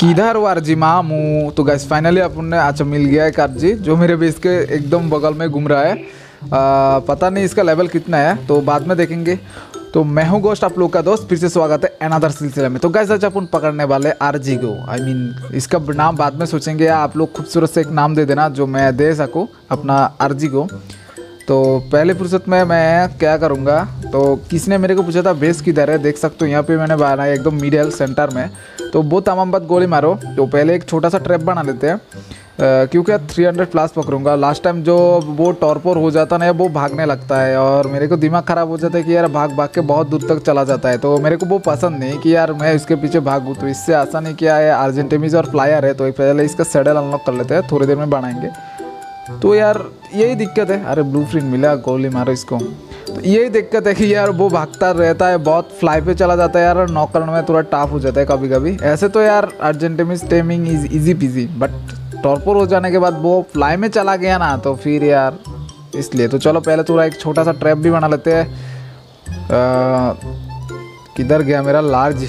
किधर वो आरजी मामू तो गैस फाइनली अपन ने अच्छा मिल गया एक आरजी जो मेरे बेस के एकदम बगल में घूम रहा है। आ, पता नहीं इसका लेवल कितना है तो बाद में देखेंगे। तो मैं हूँ गोस्ट आप लोग का दोस्त फिर से स्वागत है अनदर सिलसिले में। तो गैस आज अपन पकड़ने वाले आरजी को आई मीन इसका नाम बाद में सोचेंगे। आप लोग खूबसूरत से एक नाम दे देना जो मैं दे सकूँ अपना आरजी को। तो पहले फुर्सत में मैं क्या करूँगा? तो किसने मेरे को पूछा था, बेस किधर है, देख सकते हो, यहाँ पे मैंने बनाया एकदम मिडियल सेंटर में। तो वो तमाम बात गोली मारो। तो पहले एक छोटा सा ट्रैप बना लेते हैं। क्योंकि 300 प्लस पकड़ूँगा। लास्ट टाइम जो वो टॉर्पोर हो जाता ना, वो भागने लगता है और मेरे को दिमाग ख़राब हो जाता है कि यार भाग भाग के बहुत दूर तक चला जाता है। तो मेरे को वो पसंद नहीं कि यार मैं इसके पीछे भागूँ। तो इससे आसान है क्या है अर्जेंटेमिज और फ्लायर है तो पहले इसका सेडल अनलॉक कर लेते हैं। थोड़ी देर में बनाएँगे। तो यार यही दिक्कत है। अरे ब्लू प्रिंट मिला, गोली मारो इसको। तो यही दिक्कत है कि यार वो भागता रहता है, बहुत फ्लाई पे चला जाता है यार और में थोड़ा टफ हो जाता है कभी कभी ऐसे तो यार Argentavis taming is easy peasy but torpor हो जाने के बाद वो फ्लाई में चला गया ना तो फिर यार इसलिए तो चलो पहले थोड़ा एक छोटा सा ट्रैप भी बना लेते हैं। किधर गया मेरा? लार्ज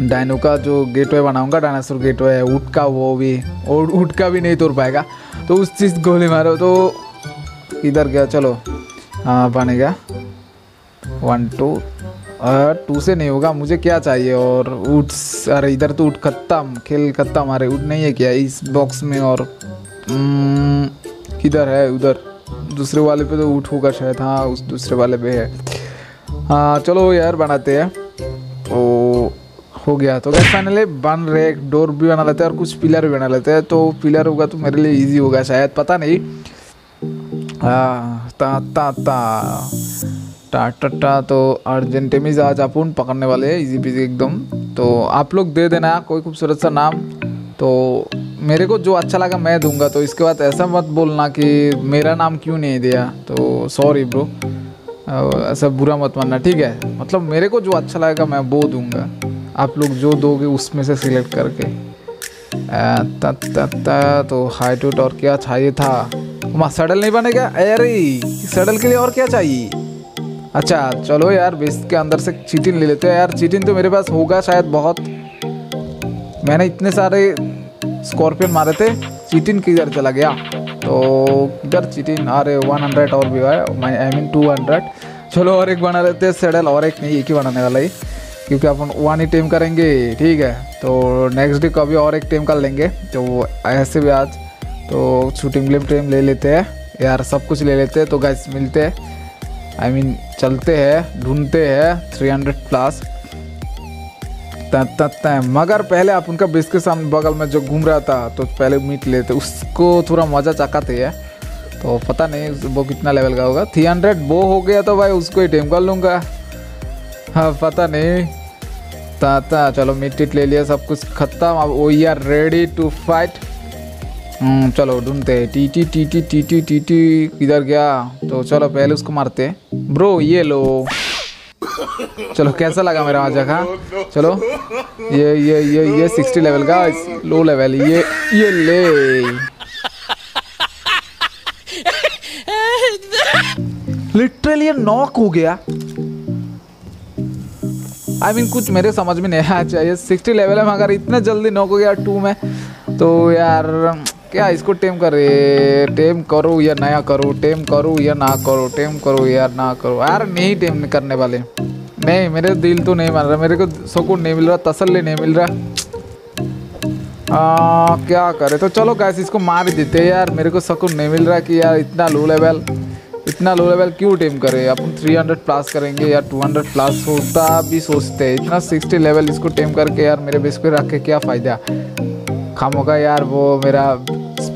डायनो का जो गेटवे बनाऊँगा डायनासोर गेटवे है, ऊट का वो भी, और ऊट का भी नहीं तोड़ पाएगा। तो उस चीज़ गोली मारो तो इधर गया? चलो। हाँ बनेगा। वन टू टू से नहीं होगा मुझे क्या चाहिए? और उठ अरे इधर तो ऊट खत्म खेल खत्म। अरे उठ नहीं है क्या इस बॉक्स में? और हम्म, किधर है? उधर। दूसरे वाले पे तो उठ होगा शायद। हाँ उस दूसरे वाले पे है। हाँ चलो यार बनाते हैं। तो हो गया। तो गैस फाइनली बन रहे डोर भी बना लेते हैं और कुछ पिलर भी बना लेते हैं। तो पिलर होगा तो मेरे लिए इजी होगा शायद। पता नहीं। हाँ ता ता ता। टा टा टा तो अर्जेंटेमिज आज अपन पकड़ने वाले हैं इजी पीजी एकदम। तो आप लोग दे देना कोई खूबसूरत सा नाम। तो मेरे को जो अच्छा लगा मैं दूँगा। तो इसके बाद ऐसा मत बोलना कि मेरा नाम क्यों नहीं दिया। तो सॉरी ब्रो ऐसा बुरा मत मानना ठीक है? मतलब मेरे को जो अच्छा लगेगा मैं वो दूँगा। आप लोग जो दोगे उसमें से सिलेक्ट करके। आ, ता, ता, ता, तो हाइट और क्या चाहिए था। वहाँ सडल नहीं बनेगा? अरे, सडल के लिए और क्या चाहिए? अच्छा चलो यार बेस के अंदर से चीटिन ले लेते हैं। यार चीटिन तो मेरे पास होगा शायद बहुत। मैंने इतने सारे स्कॉर्पियन मारे थे चीटिन किधर चला गया? तो किधर चीटिन अरे, वन हंड्रेड और भी है। I mean two hundred. चलो, और एक बना लेते हैं, सेडल। और एक नहीं, एक ही बनाने वाला ही। क्योंकि अपन वन ही टीम करेंगे, ठीक है? तो नेक्स्ट डे कभी और एक टीम कर लेंगे। तो ऐसे भी आज तो शूटिंग ब्लिम टीम ले लेते हैं। यार, सब कुछ ले लेते हैं। तो गैस मिलते हैं। आई मीन चलते हैं, ढूंढते हैं। 300 प्लस त- त- त- मगर पहले आप उनका बेस के सामने बगल में जो घूम रहा था तो पहले मीट लेते। उसको थोड़ा मज़ा चकाते हैं। तो पता नहीं वो कितना लेवल का होगा। 300 वो हो गया तो भाई उसको ही टेम कर लूँगा। हाँ पता नहीं। ता ता, चलो मीट टिट ले लिया, सब कुछ खत्म। अब वो आर रेडी टू फाइट चलो ढूंढते। टी टी टी टी टी टी टी टी किधर गया। तो चलो पहले उसको मारते। ब्रो ये लो। चलो कैसा लगा मेरा वहाँ जगह चलो ये ये ये ये सिक्सटी लेवल का लो लेवल ये ये ले। लिटरली नॉक हो गया। आई I मीन mean, कुछ मेरे समझ में नहीं आया। चाहिए सिक्सटी लेवल है मगर इतने जल्दी नॉक हो गया टू में। तो यार क्या इसको टेम करे टेम करो या नया करो? टेम करो या ना करो? टेम करो या ना करो? यार नहीं टेम करने वाले। नहीं मेरे दिल तो नहीं मान रहा। मेरे को सुकून नहीं मिल रहा तसल्ली नहीं मिल रहा। आ, क्या करे? तो चलो गैस इसको मार देते यार। मेरे को सुकून नहीं मिल रहा कि यार इतना लो लेवल इतना लो लेवल क्यों टेम करे? अपन 300 प्लस करेंगे या 200 प्लस होता भी सोचते हैं। इतना 60 लेवल इसको टेम करके यार मेरे बेस पे रख के क्या फ़ायदा? खाम होगा यार वो मेरा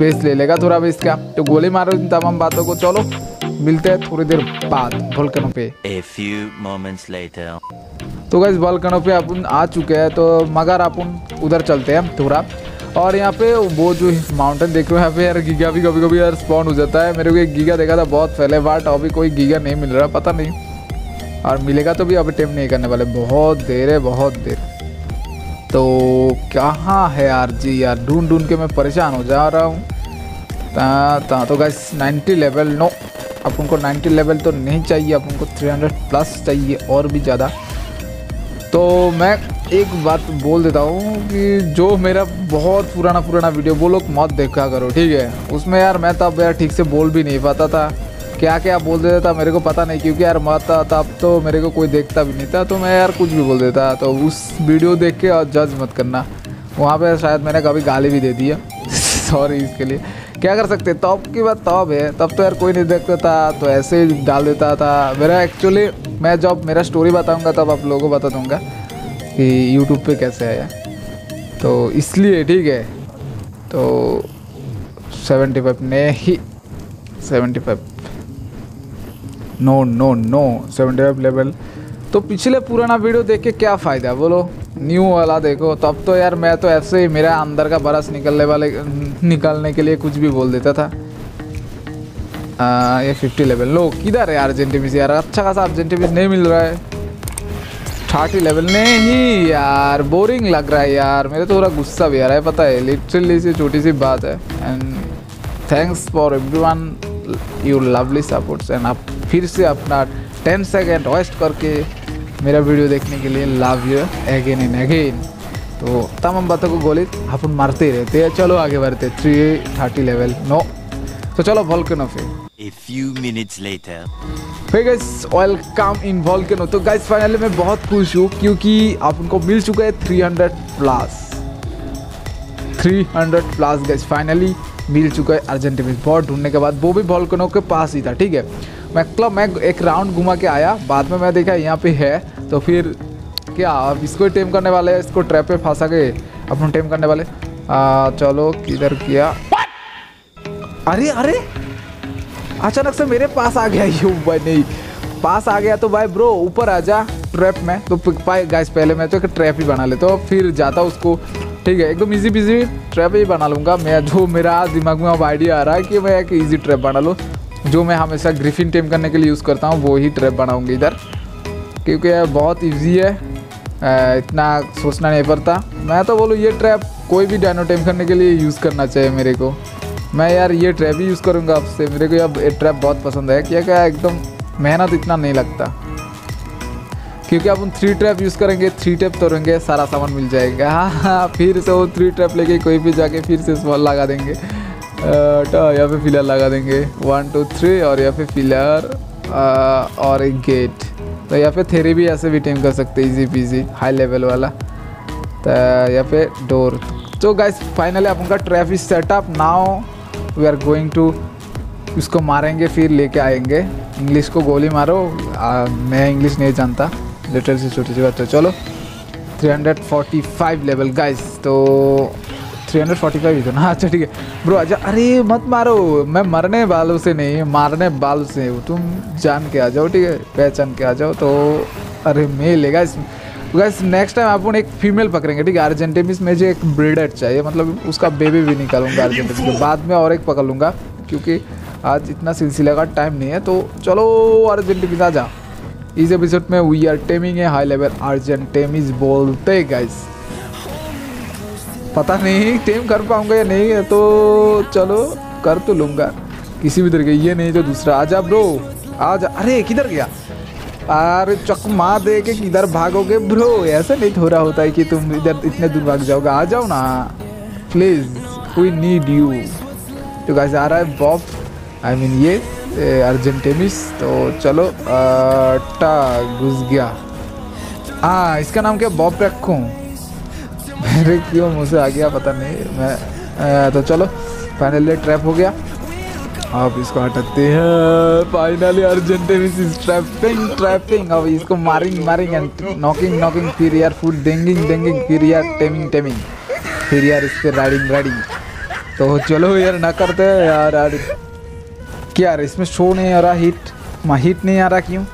स्पेस ले लेगा थोड़ा भी इसका। तो गोली मारो इन तमाम बातों को। चलो मिलते हैं थोड़ी देर बाद वोल्कनो पे। A few moments later. तो गैस वोल्कनो पे अपन आ चुके हैं तो मगर अपन उधर चलते हैं थोड़ा। और यहाँ पे वो जो माउंटेन देख रहे हो यहाँ पे यार गीगा भी कभी कभी यार स्पॉन हो जाता है। मेरे को एक गीगा देखा था बहुत पहले बट अभी कोई गीगा नहीं मिल रहा पता नहीं। और मिलेगा तो भी अभी टेम नहीं करने वाले। बहुत देर है बहुत देर। तो कहाँ है यार जी यार? ढूंढ ढूंढ के मैं परेशान हो जा रहा हूँ। ता, ता, तो गैस 90 लेवल नो अपन को 90 लेवल तो नहीं चाहिए अपन को 300 प्लस चाहिए और भी ज़्यादा। तो मैं एक बात बोल देता हूँ कि जो मेरा बहुत पुराना पुराना वीडियो वो लोग मत देखा करो ठीक है? उसमें यार मैं तब यार ठीक से बोल भी नहीं पाता था। क्या क्या बोल देता था मेरे को पता नहीं क्योंकि यार मत तब तो मेरे को कोई देखता भी नहीं था तो मैं यार कुछ भी बोल देता। तो उस वीडियो देख के और जज मत करना। वहाँ पर शायद मैंने कभी गाली भी दे दिया सॉरी इसके लिए। क्या कर सकते? तब की बात तब है। तब तो यार कोई नहीं देखता था तो ऐसे ही डाल देता था। मेरा एक्चुअली मैं जब मेरा स्टोरी बताऊँगा, तब आप लोगों को बता दूँगा कि यूट्यूब पे कैसे आया। तो इसलिए, ठीक है। तो सेवेंटी फाइव नहीं seventy five no no no seventy five level तो पिछले पुराना वीडियो देख के क्या फ़ायदा, बोलो। न्यू वाला देखो तब तो यार मैं तो ऐसे ही मेरा अंदर का बरस निकलने वाले निकालने के लिए कुछ भी बोल देता था। आ, ये फिफ्टी लेवल लो किधर है अर्जेंटिमिस यार? अच्छा खासा अर्जेंटिमिस नहीं मिल रहा है। थर्टी लेवल नहीं यार बोरिंग लग रहा है यार। मेरे तो थोड़ा गुस्सा भी आ रहा है पता है। लिटरली सी छोटी सी बात है। And thanks for everyone you lovely supports and आप फिर से अपना टेन सेकेंड वेस्ट करके मेरा वीडियो देखने के लिए love you again and again तो तमाम बातों को गोली अपन मारते ही रहते हैं। चलो आगे बढ़ते थ्री थर्टी लेवल नो तो चलो वॉल्केनो फिर। A few minutes later. Hey guys welcome in volcano तो गाइस फाइनली मैं बहुत खुश हूँ क्योंकि आप उनको मिल चुका है 300 प्लस 300 प्लस गाइस फाइनली मिल चुका है अर्जेंटीना बहुत ढूँढने के बाद वो भी वॉल्केनो के पास ही था ठीक है? मैं क्लब मैं एक राउंड घुमा के आया बाद में मैं देखा यहाँ पे है तो फिर क्या अब इसको टेम करने वाले हैं? इसको ट्रैप पे फंसा के अपन टेम करने वाले आ, चलो किधर किया? अरे अरे! अचानक से मेरे पास आ गया यू भाई नहीं। पास आ गया तो भाई ब्रो ऊपर आ जा। ट्रैप में। तो पाए गाइस पहले मैं तो एक ट्रैप ही बना लेता हूँ फिर जाता उसको। ठीक है, एकदम इजी बिज़ी ट्रैप ही बना लूँगा मैं। जो मेरा दिमाग में अब आइडिया आ रहा है कि मैं एक ईजी ट्रैप बना लूँ, जो मैं हमेशा ग्रिफिन टेम करने के लिए यूज़ करता हूँ, वो ही ट्रैप बनाऊँगी इधर। क्योंकि बहुत ईजी है इतना सोचना नहीं पड़ता। मैं तो बोलूँ, ये ट्रैप कोई भी डायनो टेम करने के लिए यूज़ करना चाहिए मेरे को। मैं यार ये ट्रैप ही यूज़ करूँगा आपसे मेरे को यार ये ट्रैप बहुत पसंद है क्या क्या एकदम मेहनत इतना नहीं लगता। क्योंकि अपन थ्री ट्रैप यूज़ करेंगे थ्री ट्रैप तोड़ेंगे सारा सामान मिल जाएगा। हाँ हाँ फिर से वो थ्री ट्रैप लेके कोई भी जाके फिर से स्मॉल लगा देंगे। तो यहाँ पे फिलर लगा देंगे। वन टू थ्री और यहाँ पे फिलर और एक गेट तो यहाँ पे थेरी भी ऐसे भी टीम कर सकते इजी पीजी हाई लेवल वाला। तो यहाँ पे डोर तो गाइस फाइनली अपन का traffic setup now we are going to उसको मारेंगे फिर लेके आएँगे। इंग्लिश को गोली मारो। आ, मैं इंग्लिश नहीं जानता। लिटरल से छोटी सी बात है। चलो। 345 लेवल गाइस तो 345 ही तो ना? अच्छा ठीक है। ब्रो अच्छा अरे, मत मारो। मैं मरने वालों से नहीं, मारने वालों से हूँ। तुम जान के आ जाओ, ठीक है? पहचान के आ जाओ तो अरे, मेल है गाइस गाइस नेक्स्ट टाइम अपन एक फीमेल पकड़ेंगे, ठीक है? अर्जेंटिमिस में जो एक ब्रीडर चाहिए। मतलब उसका बेबी भी निकालूँगा अर्जेंटिमिस बाद में और एक पकड़ लूँगा क्योंकि आज इतना सिलसिला का टाइम नहीं है तो चलो अर्जेंटिमिस आ जा इस एपिसोड में वी आर टेमिंग है हाई लेवल अर्जेंटिमिस बोलते गाइस पता नहीं टेम कर पाऊँगा या नहीं है तो चलो कर तो लूँगा. किसी भी तरीके ये नहीं तो दूसरा. आजा ब्रो आजा. अरे, किधर गया? अरे, चकमा दे के किधर भागोगे ब्रो ऐसा नहीं थोड़ा होता है कि तुम इधर इतने दूर भाग जाओगे. आ जाओ ना. प्लीज़ वी नीड यू तो गाइस आ रहा है बॉब आई मीन ये अर्जेंटेमिस तो चलो टा घुस गया। हाँ इसका नाम क्या? बॉब रखूँ। मेरे क्यों से आ गया पता नहीं। मैं आ, तो चलो फाइनली ट्रैप हो गया। अब इसको हटाते हैं। Finally Argentina is trapping trapping. अब इसको मारिंग मारिंग एंड नॉकिंग नॉकिंग फिर यार फ़ूड देंगिंग देंगिंग फिर यार टेमिंग टेमिंग फिर यार इस पर राइडिंग राइडिंग तो चलो यार ना करते यार यार क्या यार इसमें शो नहीं आ रहा हीट हीट नहीं आ रहा क्यों?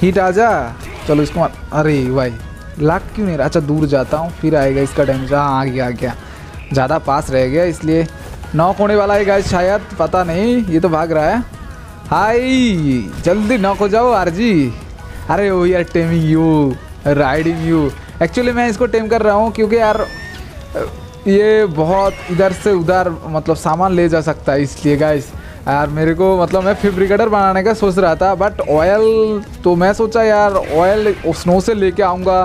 हीट आ जा। चलो इसको अरे भाई लाख क्यों नहीं रहा? अच्छा दूर जाता हूँ, फिर आएगा इसका डैमेज हाँ आ गया आ गया। ज़्यादा पास रह गया इसलिए। नॉक होने वाला है गाइस शायद। पता नहीं, ये तो भाग रहा है। हाय, जल्दी नॉक हो जाओ, आरजी। अरे ओ यार taming you riding you actually मैं इसको टेम कर रहा हूँ क्योंकि यार, ये बहुत इधर से उधर मतलब सामान ले जा सकता है इसलिए गाइस यार, मेरे को मतलब मैं फेब्रिकेटर बनाने का सोच रहा था बट ऑयल तो मैं सोचा यार ऑयल स्नो से लेके आऊँगा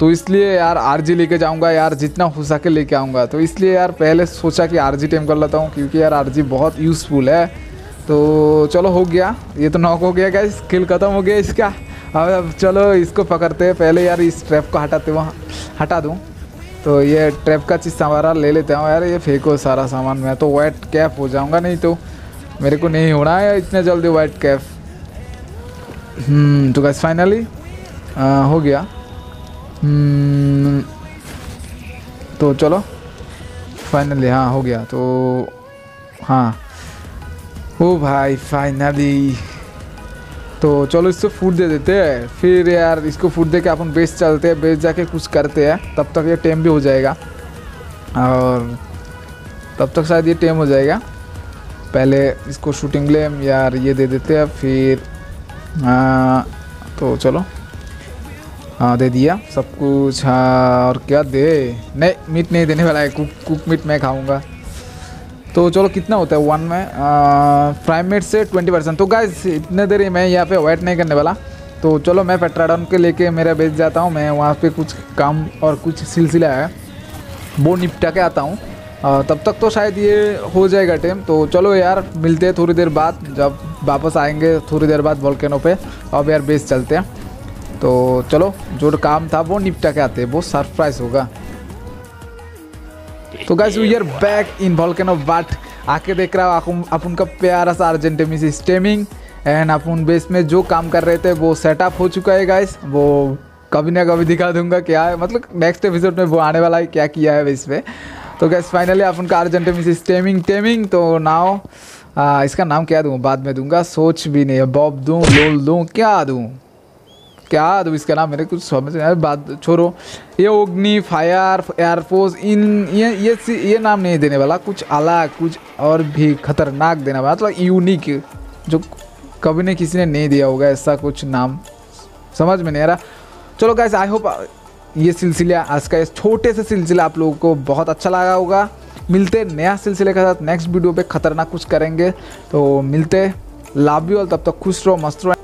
तो इसलिए यार आर जी लेके जाऊँगा, यार जितना हो सके लेके आऊँगा। तो इसलिए यार पहले सोचा कि आर जी टेम कर लेता हूँ, क्योंकि यार आर जी बहुत यूज़फुल है। तो चलो हो गया, ये तो नॉक हो गया क्या स्किल ख़त्म हो गया इसका। अब अब चलो इसको पकड़ते हैं, पहले यार इस ट्रैप को हटाते वहाँ, हटा दूँ। तो ये ट्रैप का चीज़ सारा ले लेते हैं। यार ये फेंको सारा सामान, मैं तो वाइट कैप हो जाऊँगा, नहीं तो मेरे को नहीं होना है इतने जल्दी वाइट कैफ हम्म, तो गैस फाइनली हो गया. हम्म, तो चलो. फाइनली हाँ हो गया. तो हाँ. ओ भाई फाइनली तो चलो इसको फ़ूड दे देते हैं. फिर यार इसको फ़ूड दे के अपन बेस चलते हैं. बेस जाके कुछ करते हैं. तब तक ये टेम भी हो जाएगा. और तब तक शायद ये टेम हो जाएगा. पहले इसको शूटिंग ब्लेम यार ये दे देते हैं फिर आ, तो चलो। हाँ दे दिया सब कुछ हाँ और क्या दे? नहीं मीट नहीं देने वाला है कुक कुक मीट मैं खाऊँगा। तो चलो कितना होता है वन में? फ्राई मिनट से ट्वेंटी परसेंट तो गाइस इतने देर ही मैं यहाँ पे वेट नहीं करने वाला। तो चलो मैं पेट्राडन के लेके मेरा बेच जाता हूँ मैं वहाँ पे कुछ काम और कुछ सिलसिला है वो निपटा के आता हूँ। तब तक तो शायद ये हो जाएगा टाइम तो चलो यार, मिलते हैं थोड़ी देर बाद, जब वापस आएँगे थोड़ी देर बाद वॉल्केनो पे। अब यार बेस चलते हैं। तो चलो, जो काम था वो निपटा के आते हैं, वो सरप्राइज़ होगा। तो guys we are back in volcano but आके देख रहा हूँ अपन का प्यारा सा अर्जेंटेमिस स्टेमिंग एंड अपन बेस में जो काम कर रहे थे, वो सेटअप हो चुका है गाइस वो कभी ना कभी दिखा दूँगा क्या है। मतलब नेक्स्ट एपिसोड में वो आने वाला है, क्या किया है बेस पे तो गैस फाइनली अपन का अर्जेंटेमिस स्टेमिंग टेमिंग तो नाव इसका नाम क्या दूँ? बाद में दूँगा। सोच भी नहीं है। बॉब दूँ लोल दूँ, क्या दूँ? क्या दूँ? इसका नाम मेरे कुछ समझ नहीं बात छोड़ो। ये ओग्नि फायर एयरफोर्स इन, ये ये ये नाम नहीं देने वाला। कुछ अलग, कुछ और भी खतरनाक देने वाला। मतलब यूनिक जो कभी ने किसी ने नहीं दिया होगा ऐसा कुछ नाम। समझ में नहीं आ रहा। चलो गाइस आई होप ये सिलसिला आज का इस छोटे से सिलसिला आप लोगों को बहुत अच्छा लगा होगा। मिलते नया सिलसिले के साथ। नेक्स्ट वीडियो पे खतरनाक कुछ करेंगे। तो मिलते लाभ भी और तब तक खुश रहो, मस्त रहो।